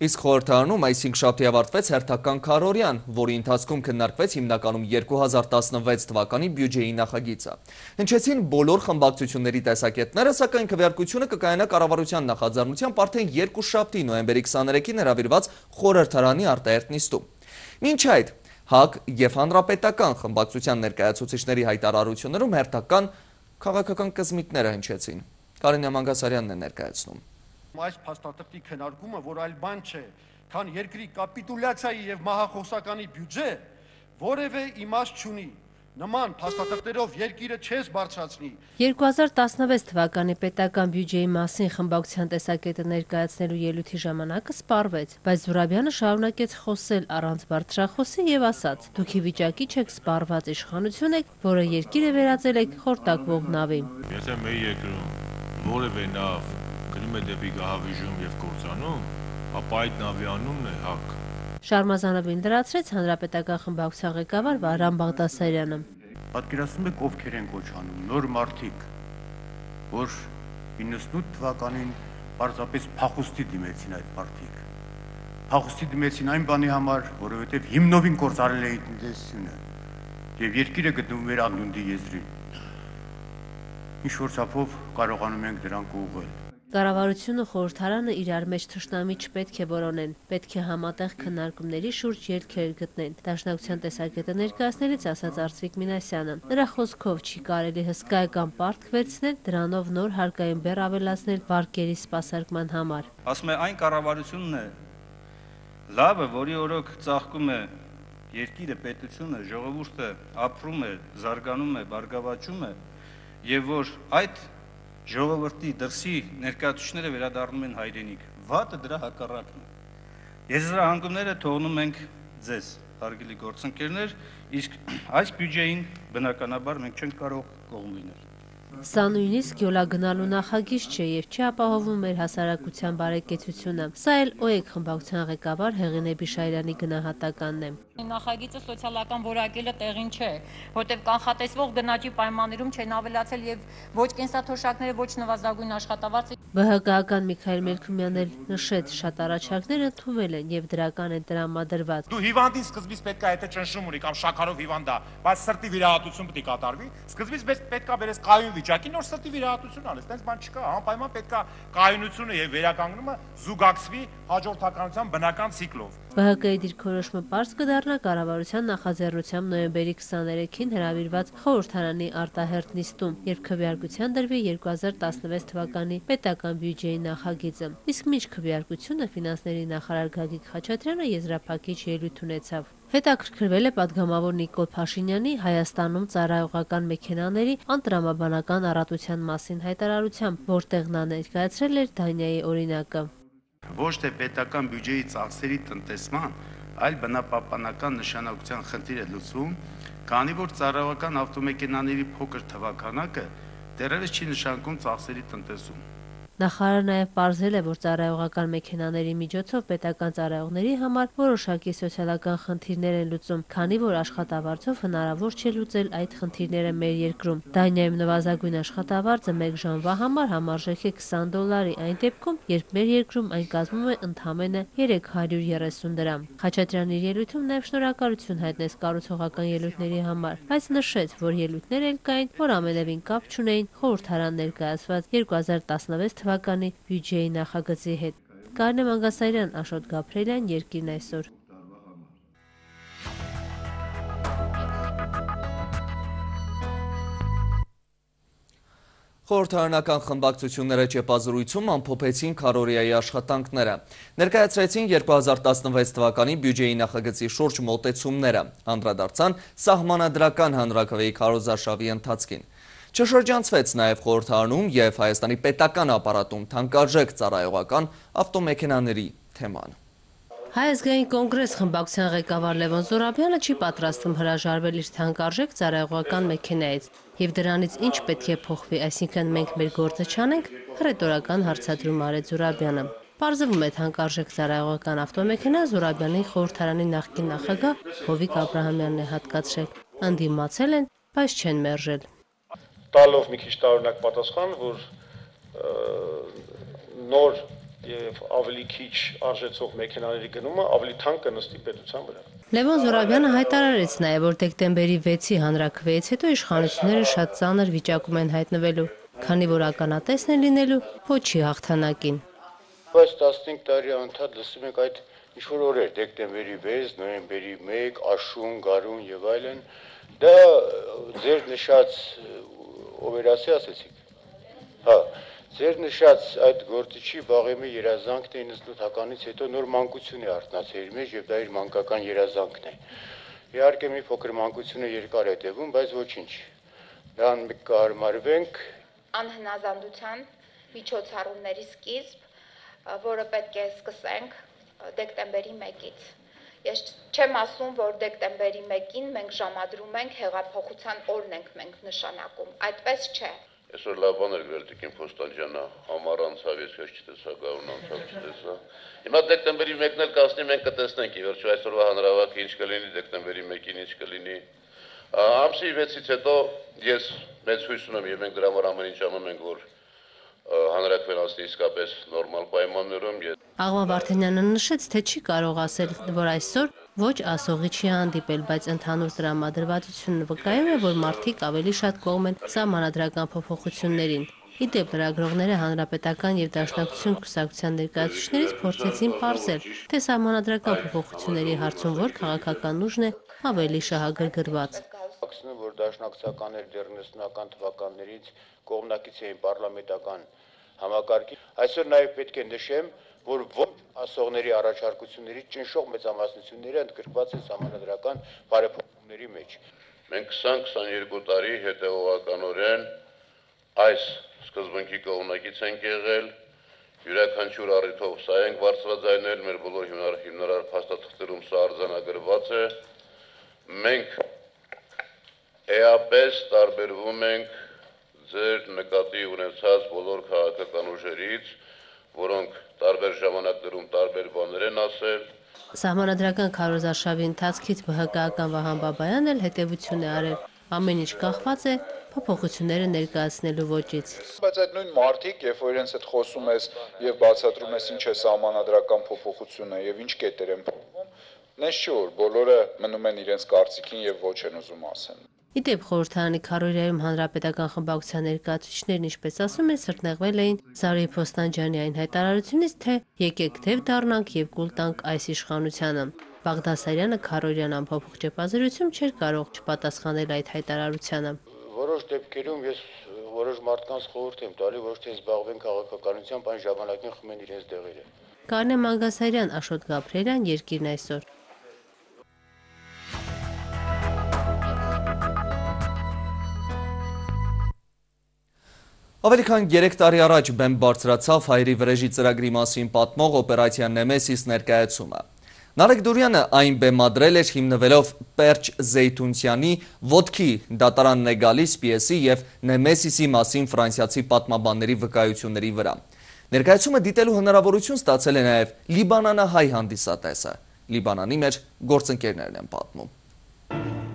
Իսկ խորհրդարանում այս 5 շաբթի ավարտվեց հերթական քարորյան, որի ընթացքում քննարկվեց հիմնականում 2016 թվականի բյուջեի նախագիծը։ Հնչեցին բոլոր խմբակցությունների տեսակետները, սակայն քվեարկությունը կկայանա կառավարության նախաձեռնությամբ արդեն 2 շաբթի նոյեմբերի 23-ին հրավիրված խորհրդարանի արտահերտ նիստում։ Մինչ այդ ՀԱԿ եւ հանրապետական խմբակցության ներկայացուցիչների հայտարարություններում հերթական քաղաքական կզմիկները հնչեցին։ Կարինե Մանգասարյանն է ներկայացնում այս փաստաթղթի քննարկումը, որ այլ բան չէ, քան երկրի կապիտուլյացիայի եւ մահախոսականի բյուջե, որևէ իմաստ չունի նման փաստաթղթերով երկիրը չես բարձրացնի 2016 թվականի պետական բյուջեի մասին խմբակցության տեսակետը ներկայացնելու ելույթի ժամանակը սպառվեց, բայց Զուրաբյանը շարունակեց խոսել առանց բարձրախոսի եւ ասաց. Դուք ի վիճակի չեք սպառված իշխանություն եք, որը երկիրը վերածել եք խորտակվող նավի։ Եթե մեր երկրում որևէ նավ գնում է դեպի գահավիժում եւ կործանում, ապա այդ նավի անունն է հակ։ Շարմազանովին դրացրեց հանրապետական խմբակցության ղեկավար Վահրամ Բաղդասարյանը։ Պատկերացնում եք ովքեր են կոչանում, նոր մարդիկ, որ 98 թվականին պարզապես փախուստի դիմեցին այդ մարդիկ։ Փախուստի դիմեցին այն բանի համար, որովհետև հիմնովին կործարել էին տնտեսությունը եւ երկիրը գտնվում էր անդունդի եզրին։ Ինչ որ ցափով կարողանում ենք դրանք ուղղել։ Կառավարությունը խորհրդարանը իրար մեջ թշնամի չպետք է որոնեն, պետք է համատեղ քննարկումների շուրջ ելքեր գտնեն։ Դաշնակցության տեսակետը ներկայացնելիս ասաց Արծվիկ Մինասյանը։ Նրա խոսքով չի կարելի հսկայական պարտք վերցնել, դրանով նոր հարկային բեռ ավելացնել վարկերի սպասարկման համար։ Ասում է այն կառավարությունն է լավը, որի օրոք ծաղկում է երկիրը, պետությունը, ժողովուրդը ապրում է, զարգանում է, բարգավաճում է, եւ որ այդ ժողովրդի դրսի ներկայացուցիչները վերադառնում են հայրենիք։ Վատը դրա հակառակն է։ Ես դրա հանգումները թողնում ենք ձեզ։ հարգելի գործընկերներ, իսկ այս բյուջեին բնականաբար մենք չենք կարող կողմ լինել։ Սա նույնիսկ յոլա գնալու նախագիծ չէ եւ չի ապահովում մեր հասարակության բարեկեցությունը։ Սա էլ ՕԵԿ խմբակցության ղեկավար Հեղինե Բիշայրյանի գնահատականն է։ Նախագիծը սոցիալական որակելը տեղին չէ, որտեղ կանխատեսվող գնաճի պայմաններում չեն ավելացել եւ ոչ կենսաթոշակները, ոչ նվազագույն աշխատավարձը։ ԲՀԿ-ական Միքայել Մելքումյանն էլ նշեց, շատ առաջարկներ ընդունվել են եւ դրական են տրամադրված։ Դու հիվանդին սկզբից պետք է եթե ճնշում ունի կամ շաքարով հիվանդա, բայց սրտի վիրահատություն պետք է կատարվի, սկզբից պետք է բերես կայուն վիճակի նոր ստի վիրահատություն անես, տենց բան չկա, անպայման պետքա կայունությունը եւ վերականգնումը զուգակցվի հաջորդականության բնական ցիկլով։ ԲՀԿ-ի դիրքորոշումը པարզ կդառնա կառավարության նախաձեռնությամբ նոյեմբերի 23-ին հրավիրված խորհրդարանի արտահերտ նիստում, երբ քվեարկության դրվի 2016 թվականի պետական բյուջեի նախագիծը։ Իսկ միջ քվեարկությունը ֆինանսների նախարար Գագիկ Խաչատրյանը եզրափակիչ ելույթ ունեցավ։ Հետաքրքրվել է պատգամավոր Նիկոլ Փաշինյանի Հայաստանում ծառայողական մեքենաների անտրամաբանական առատության մասին հայտարարությամբ, որտեղ նա ներկայացրել էր Դանիայի օրինակը։ Ոչ թե պետական բյուջեի ծախսերի տնտեսման, այլ բնապահպանական նշանակության խնդիր է լուծվում, քանի որ ծառայողական ավտոմեքենաների փոքր թվականակը դեռևս չի նշանակում ծախսերի տնտեսում։ Նախարարը նաև ողջել է, որ ծառայողական մեքենաների միջոցով պետական ծառայողների համար որոշակի սոցիալական խնդիրներ են լուծում, քանի որ աշխատավարձով հնարավոր չէ լուծել այդ խնդիրները մեր երկրում։ Դանիայում նվազագույն աշխատավարձը 1 ժամվա համար համարժեք է 20 դոլարի, այն դեպքում, երբ մեր երկրում այն կազմում է ընդամենը 330 դրամ։ Խաչատրյանի ելույթում նաև շնորհակալություն հայտնեց կառուցողական ելույթների համար, բայց նշեց, որ ելույթներ էլ կային, որ ամենևին կապ չունեին խորհրդարան ներկայացված 2016 թվականի բյուջեի նախագծի հետ։ Կարնե Մանգասարյան, Աշոտ Գաբրելյան, Երկիրն այսօր։ Խորհրդարանական խմբակցությունները ճեպազրույցում ամփոփեցին քարորիայի աշխատանքները։ Ներկայացրեցին 2016 թվականի բյուջեի նախագծի շուրջ մոտեցումները, անդրադարձան սահմանադրական հանրակրվեի քարոզարշավի ընթացքին։ Չշրջանցվեց նաև խորհրդարանում եւ Հայաստանի պետական ապարատում թանկարժեք ծառայողական ավտոմեքենաների թեման։ Հայազգային կոնգրես խմբակցության ղեկավար Լևոն Զորաբյանը չի պատրաստվում հրաժարվել իր թանկարժեք ծառայողական մեքենայից եւ դրանից ինչ պետք է փոխվի, այսինքն մենք մեր գործը չանենք, հռետորական հարցադրում արեց Զորաբյանը։ Պարզվում է թանկարժեք ծառայողական ավտոմեքենա Զորաբյանի խորհրդարանի նախկին նախագահ Հովիկ Աբրահամյանն է հատկացրել։ Անդիմացել են, բայց չեն մերժել տալով մի քիչ տարօրինակ պատասխան, որ նոր եւ ավելի քիչ արժեցող մեքենաների գնումը ավելի թանկ կնստի պետության վրա։ Լևոն Զորաբյանը հայտարարեց նաև, որ դեկտեմբերի 6-ի հանրակրվեից հետո իշխանությունները շատ ծանր վիճակում են հայտնվելու, քանի որ ականատեսն են լինելու ոչի հաղթանակին։ Բայց 15 տարի անընդհատ լսում ենք այդ ինչ որ օրեր, դեկտեմբերի 6, նոյեմբերի 1, աշուն, գարուն եւ այլն, դա ձեր նշած ով էր ասի ասեցիք։ Հա, ձեր նշած այդ գործիչի Բաղեմի երազանքն է 98 թվականից հետո նոր մանկություն է արտնացել իր մեջ եւ դա իր մանկական երազանքն է։ Իհարկե մի փոքր մանկությունը երկար է տևում, բայց ոչինչ։ Դրան մենք կարմարվենք անհնազանդության միջոցառումների սկիզբ, որը պետք է սկսենք դեկտեմբերի 1-ից Ես չեմ ասում, որ դեկտեմբերի 1-ին մենք ժամադրում ենք հեղափոխության օրն ենք մենք նշանակում։ Այդպես չէ։ Այսօր լավ բան էր գրել Տիկին Փոստանջյանը, համար անցավ, ես քեզ չտեսա, գարուն անցավ, չտեսա։ Հիմա դեկտեմբերի 1-ն էլ կասնի մենք կտեսնենք, ի վերջո այսօրվա հանրավակը ինչ կլինի, դեկտեմբերի 1-ին ինչ կլինի։ Ամսի 6-ից հետո ես մեծ հույս ունեմ եւ մենք դրա համար ամեն ինչ անում ենք, որ հանրակրվենացնի իսկապես նորմալ պայմաններում։ Աղվա Վարդանյանը նշեց, թե չի կարող ասել, որ այսօր ոչ ասողի չի հանդիպել, բայց ընդհանուր տրամադրվածությունը վկայում է, որ մարդիկ ավելի շատ կողմ են սահմանադրական փոփոխություններին։ Իդեպ լրագրողները հանրապետական եւ դաշնակցություն կուսակցության ներկայացուցիչներից փորձեցին ողջել, թե սահմանադրական փոփոխությունների հարցում որ քաղաքական ուժն է ավելի շահագրգռված դաշնակցականներ դեռ 90-ական թվականներից կողմնակից էին պարլամենտական համակարգի։ Այսօր նաև պետք է նշեմ, որ ոչ ասողների առաջարկությունների ճնշող մեծամասնությունները ընդգրկված են համանդրական բարեփոխումների մեջ։ Մենք 20-22 տարի հետևողականորեն այս սկզբունքի կողմնակից ենք եղել, յուրաքանչյուր առիթով սա ենք բարձրաձայնել, մեր բոլոր հիմնարար փաստաթղթերում սա արձանագրված է, մենք էապես տարբերվում ենք ձեր նկատի ունեցած բոլոր քաղաքական ուժերից, որոնք տարբեր ժամանակներում տարբեր բաներ են ասել, Սահմանադրական քարոզարշավի ընթացքից ԲՀԿ-ական Վահան Բաբայանն էլ հետևություն է արել։ Ամեն ինչ կախված է փոփոխությունները ներկայացնելու ոճից։ Բայց այդ նույն մարտիկ, երբ որ իրենց հետ խոսում ես եւ բացատրում ես ինչ է սահմանադրական փոփոխությունը եւ ինչ կետեր են փոխվում, նես չի որ բոլորը մնում են իրենց կարծիքին եւ ոչ են ուզում ասեն։ Իդեպ խորհրդարանի քարորիայում հանրապետական խմբակցության ներկայացուցիչներն ինչպես ասում են, սրտնեղվել էին Զարուհի Փոստանջյանի այն հայտարարությունից, թե եկեք թև դառնանք եւ կուլ տանք այս իշխանությանը։ Բաղդասարյանը քարորյան ամփոփող ճեպազրույցում չէր կարող չպատասխանել այդ հայտարարությանը որոշ դեպքերում ես որոշ մարդկանց խորհուրդ եմ տալի, ոչ թե զբաղվեն քաղաքականությամբ, այն ժամանակին խմեն իրենց դեղերը։ Կանե Մանգասարյան, Աշոտ Գաբրելյան, Երկիրն այսօր։ Ավելի քան 3 տարի առաջ բեմ բարձրացավ հայերի վրեժի ծրագրի մասին պատմող օպերացիա Նեմեսիս ներկայացումը։ Նարեկ Դուրյանը այն բեմադրել էր հիմնվելով Պերճ Զեյթունցյանի «Ոտքի դատարանն է գալիս» պիեսի և Նեմեսիսի մասին ֆրանսիացի պատմաբանների վկայությունների վրա։ Ներկայացումը դիտելու հնարավորություն ստացել է նաև Լիբանանահայ հանդիսատեսը։ Լիբանանի մեջ գործընկերներն են պատմում։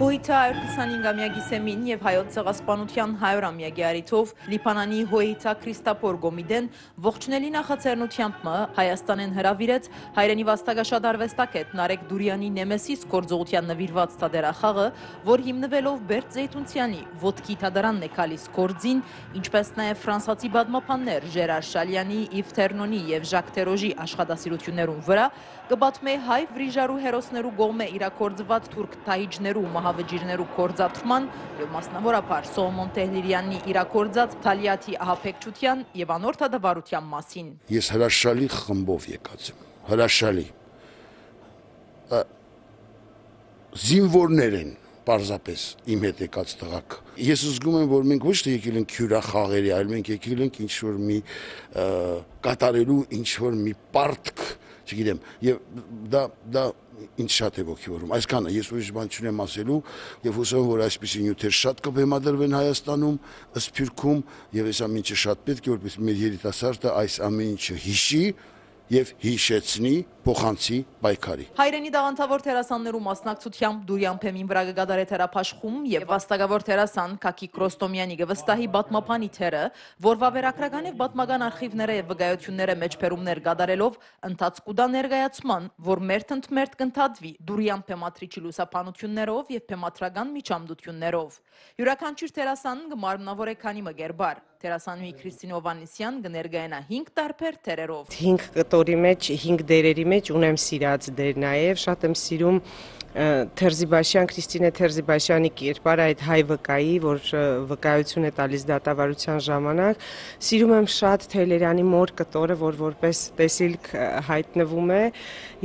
Հոյիթը 125-ամյա գիսեմին եւ հայոց ցեղասպանության 100-ամյակի արիթով Լիբանանի Հոյիթա Քրիստապոր Գոմիդեն ողջունելի նախաձեռնությամբ մը Հայաստանեն հրավիրեց հայրենի վաստակաշատ արվեստագետ Նարեկ Դուրյանի Նեմեսիս գործողության նվիրված թադերախաղը, որ հիմնվելով Բերտ Զեյթունցյանի ոտքի թադարանն է քալիս գործին, ինչպես նաեւ ֆրանսացի բադմապաններ Ժերար Շալյանի, Իվ Թերնոնի եւ Ժակ Թերոժի աշխատասիրություններուն վրա կբատմե հայ վրիժարու հերոսներու գողմե իրակորձված թուրք թահիջներու մահավջիրներու կործաթման եւ մասնավորապես Սողոմոն Տեհլիրյանի իրակորձած Թալիաթի ահապեկչության եւ անորթ ադավարության մասին։ Ես հրաշալի խմբով եկած եմ, հրաշալի։ Զինվորներ են պարզապես իմ հետ եկած տղաք։ Ես զգում եմ, որ մենք ոչ թե եկել ենք քյուրախաղերի, այլ մենք եկել ենք ինչ որ մի կատարելու ինչ որ մի պարտք չգիտեմ, եւ դա դա ինձ շատ է ողջորում։ Այսքանը ես ուրիշ բան չունեմ ասելու եւ հուսով եմ որ այսպիսի նյութեր շատ կբեմադրվեն Հայաստանում, Սփյուռքում եւ այս ամենը շատ պետք է որպես մեր երիտասարդը այս ամեն ինչը հիշի եւ հիշեցնի փոխանցի պայքարի։ Հայրենի դաղանթավոր թերասաններու մասնակցությամբ Դուրյան Փեմին վրա կգադարե թերապաշխում եւ վաստակավոր թերասան Կակի Կրոստոմյանի գվստահի բատմապանի թերը, որ վավերագրական եւ բատմական արխիվները եւ վկայությունները մեջբերումներ գադարելով ընթացք ուդա ներկայացման, որ մերթ ընդմերթ կընթադվի Դուրյան Փեմատրիչի լուսապանություններով եւ փեմատրական միջամդություններով։ Յուրաքանչյուր թերասան կմարմնավոր է քանի մգերբար։ Թերասանուհի Քրիստին Հովանեսյան կներկայանա 5 տարբեր թերերով։ 5 կտորի մեջ 5 դերերի մեջ ունեմ սիրած դեր նաև, շատ եմ սիրում Թերզիբաշյան Քրիստինե Թերզիբաշյանի կերպար այդ հայ վկայի, որ վկայություն է տալիս դատավարության ժամանակ։ Սիրում եմ շատ Թելերյանի մոր կտորը, որ որպես տեսիլք հայտնվում է,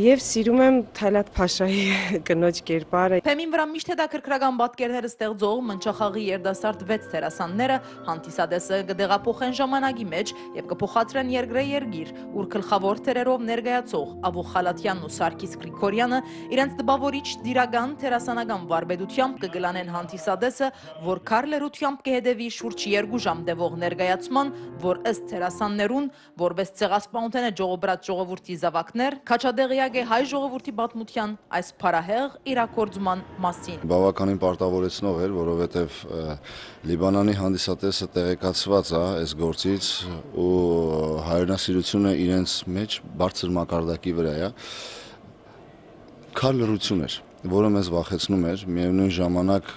եւ սիրում եմ Թալատ Փաշայի *laughs* կնոջ կերպարը։ Փեմին վրա միշտ հետաքրքրական պատկերներ ստեղծող մնչախաղի երդասարդ 6 տերասանները հանդիսադեսը կդեղափոխեն ժամանակի մեջ եւ կփոխադրեն երկրե երգիր, ուր գլխավոր թերերով ներկայացող Աբու Խալաթյանն ու Սարգիս Գրիգորյանը իրենց դպավորիչ դիրական թերասանական վարպետությամբ կգլանեն հանդիսադեսը, որ քարլերությամբ կհետևի շուրջ 2 ժամ տևող ներկայացման, որ ըստ թերասաններուն, որպես ցեղասպանութենը ժողովրդած ժողովրդի զավակներ, քաչադեղյակ է հայ ժողովրդի պատմության այս փարահեղ իրակորձման մասին։ Բավականին պարտավորեցնող էր, որովհետև Լիբանանի հանդիսատեսը տեղեկացված է այս գործից ու հայրենասիրությունը իրենց մեջ բարձր մակարդակի վրա է քար լրություն էր, որը մեզ վախեցնում էր, միևնույն ժամանակ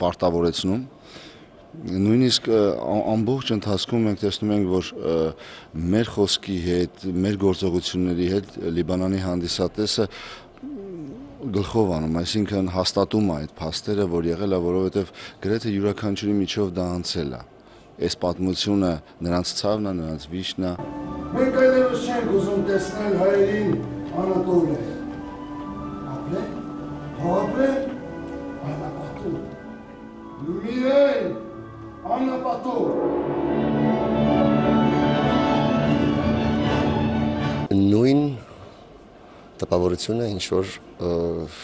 պարտավորեցնում նույնիսկ ամբողջ ընթացքում մենք տեսնում ենք, որ մեր խոսքի հետ, մեր գործողությունների հետ Լիբանանի հանդիսատեսը գլխով անում, այսինքն հաստատում է այդ փաստերը, որ եղել է, որովհետև գրեթե յուրաքանչյուրի միջով դա անցել է։ Այս պատմությունը նրանց ցավն է, նրանց վիշն է։ Մենք այլևս չենք ուզում տեսնել հայերին Անատոլիա ապրել անապատում, միայն անապատում։ Նույն տպավորություն լրությունը ինչ որ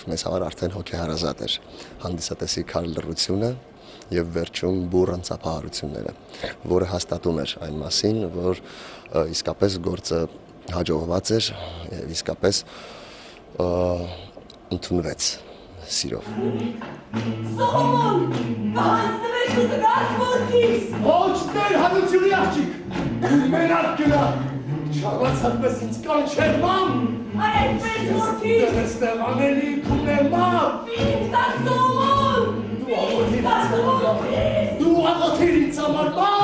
մեզ համար արդեն հոգեհարազատ էր. հանդիսատեսի քար լրությունը եւ վերջում բուրըն ծափահարությունները, որը հաստատում էր այն մասին, որ իսկապես գործը հաջողված էր իսկապես ընդունվեց սիրով։ Սողոմոն, կհանձնվեք ու դրած որդիս։ Ոչ տեր հանությունի աղջիկ, մենակ գնա, չավացան պես ինձ կանչեր մամ։ Այդպես որդիս։ Դեր էստեղ անելի կում է մամ։ Ինձ կար Սողոմոն։ Դու աղոթիր ինձ համար մամ։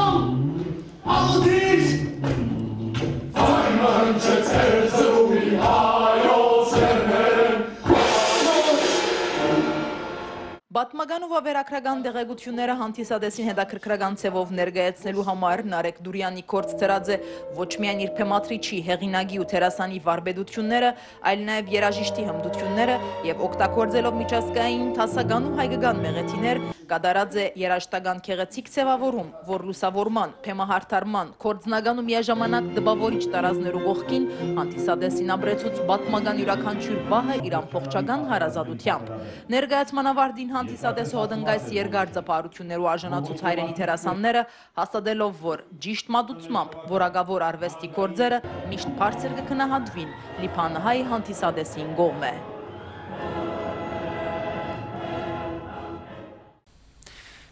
Պատմական ու վավերագրական դեղեցությունները հանդիսադեսին հետաքրքրական ցևով ներկայացնելու համար Նարեկ Դուրյանի կորց ծրած է ոչ միայն իր փեմատրիչի, հեղինակի ու թերասանի վարպետությունները, այլ նաև երաժիշտի հմտությունները եւ օգտագործելով միջազգային տասական ու հայկական մեղեթիներ կատարած է երաժշտական քեղեցիկ ցևավորում, որ լուսավորման, փեմահարթարման, կորձնական ու միաժամանակ դպավորիչ տարազներու կողքին հանդիսադեսին ապրեցուց պատմական յուրաքանչյուր բահը իր ամբողջական հարազատությամբ։ Ներկայացման ավարտին հանդիսատես հոդնգայս երկար ծպարություններու արժանացուց հայրենի թերասանները հաստատելով, որ ճիշտ մատուցմամբ որակավոր արվեստի գործերը միշտ բարձր կքնահատվին լիփանահայ հանդիսադեսին գոմ է։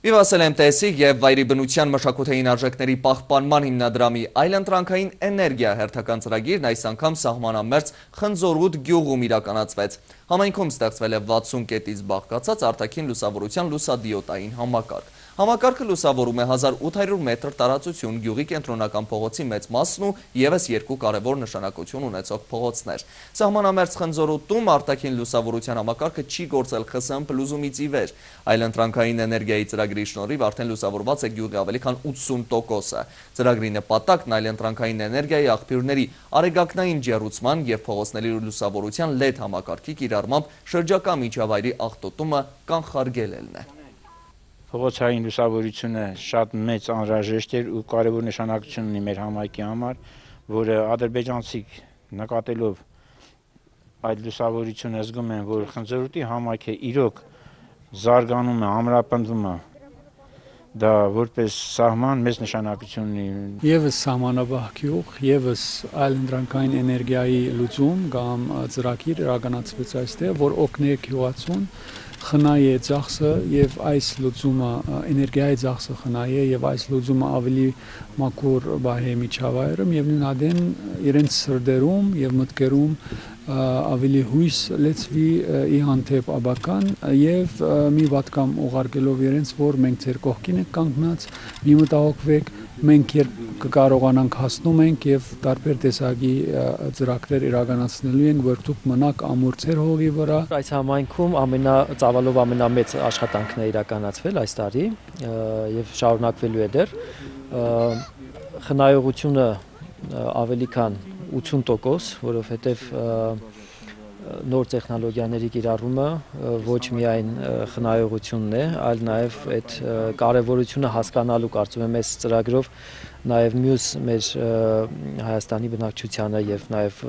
Իվասել MTS-ի և վայրի բնության մշակութային արժեքների պահպանման հիմնադրամի այլ ընտրանքային էներգիա հերթական ծրագիրն այս անգամ սահմանամերձ խնձորուտ գյուղում իրականացվեց։ Համայնքում ստեղծվել է 60 կետից բաղկացած արտաքին լուսավորության լուսադիոտային համակարգ։ Համակարգը լուսավորում է 1800 մետր տարածություն գյուղի կենտրոնական փողոցի մեծ մասն ու եւս երկու կարևոր նշանակություն ունեցող փողոցներ։ Սահմանամերձ խնձորուտում արտաքին լուսավորության համակարգը չի գործել ԽՍՀՄ փլուզումից ի վեր, այլ ընտրանքային էներգիայի ծրագրի շնորհիվ արդեն լուսավորված է գյուղի ավելի քան 80%-ը։ Ծրագրի նպատակն այլ ընտրանքային էներգիայի աղբյուրների արեգակնային ջեռուցման եւ փողոցների լուսավորության LED համակարգի կիրառմամբ շրջակա միջավայրի աղտոտումը կանխարգելելն է փողոցային լուսավորությունը շատ մեծ անհրաժեշտ էր ու կարևոր նշանակություն ունի մեր համայնքի համար, որը ադրբեջանցիք նկատելով այդ լուսավորությունը զգում են, որ խնձորուտի համայնքը իրոք զարգանում է, ամրապնդվում է դա որպես սահման մեծ նշանակություն ունի։ Եվս սահմանաբահ գյուղ, եվս այլ ընդրանքային էներգիայի լուծում կամ ծրագիր իրականացվեց այստեղ, որ օգնի գյուղացուն խնայե ծախսը եւ այս լուծումը էներգիայի ծախսը խնայե եւ այս լուծումը ավելի մաքուր բայե միջավայրում եւ նույնադեն իրենց սրդերում եւ մտքերում ավելի հույս լեցվի ի հանդեպ աբական եւ մի վատկամ ուղարկելով իրենց որ մենք ձեր կողքին ենք կանգնած մի մտահոգվեք մենք երբ կկարողանանք հասնում ենք եւ տարբեր տեսակի ծրագրեր իրականացնելու ենք, որ դուք մնաք ամուրցեր հողի վրա։ Այս համայնքում ամենա ծավալով ամենամեծ աշխատանքն է իրականացվել այս տարի եւ շարունակվելու է դեռ խնայողությունը ավելի քան 80%, որովհետեւ նոր տեխնոլոգիաների կիրառումը ոչ միայն խնայողությունն է, այլ նաև այդ կարևորությունը հասկանալու կարծում եմ այս ծրագրով նաև մյուս մեր Հայաստանի բնակչությանը եւ նաև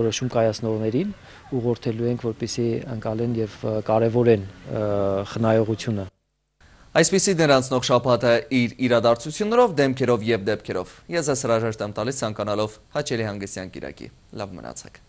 որոշում կայացնողներին ուղղորդելու ենք, որպեսզի անցալեն եւ կարևորեն խնայողությունը Այսպիսի նրանցնող շապատը իր իրադարձություններով, դեմքերով և դեպքերով։ Ես ես հրաժարտ եմ տալիս ցանկանալով հաչելի հանգստյան կիրակի։ Լավ մնացեք։